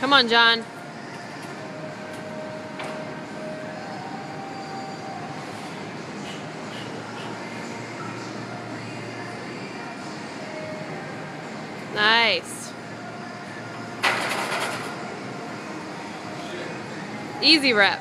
Come on, John. Nice. Easy rep.